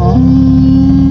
Música